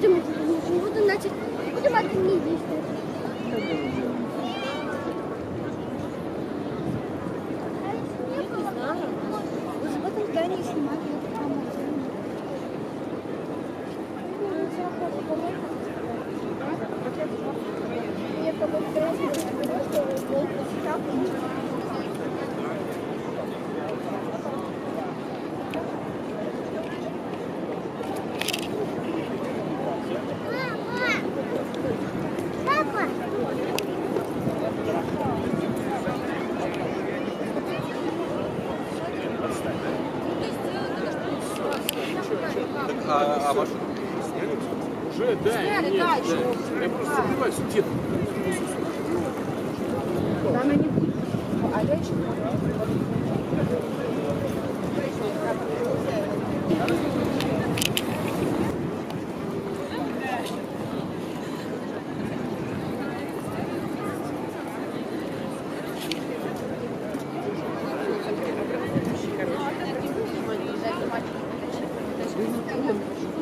будемо буду, значить, будемо одні їсти. Не знаю. В этом здании снимали Мне Папа! А, машину Уже, да, Сняли, нет, да, да. еще. Я просто сомневаюсь, где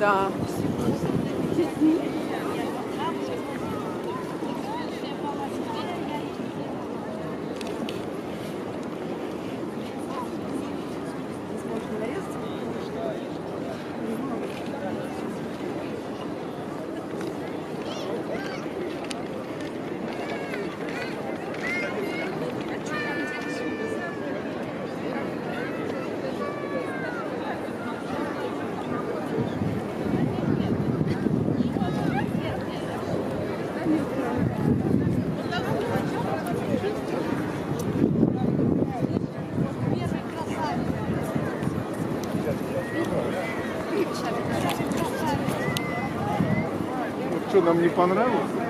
Да. Что, нам не понравилось?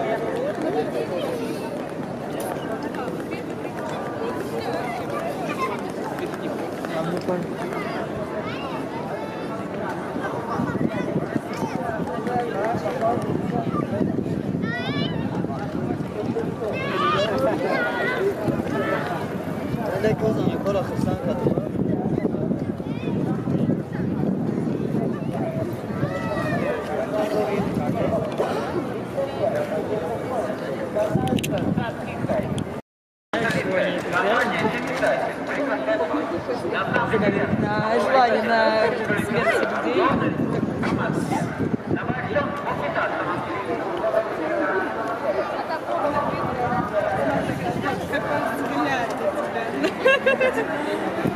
На желание на смерть людей. До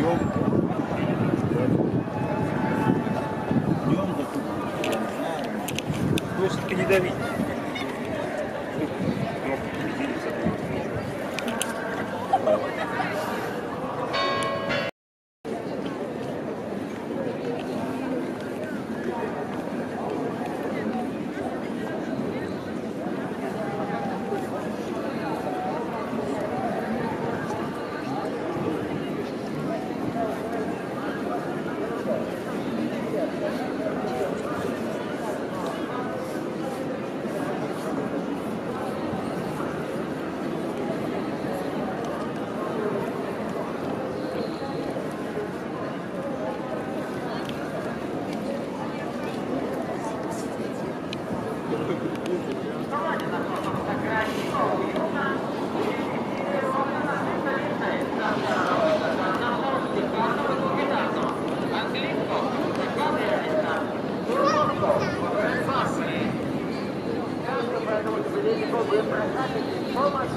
Днем. Все-таки не давить. Помощь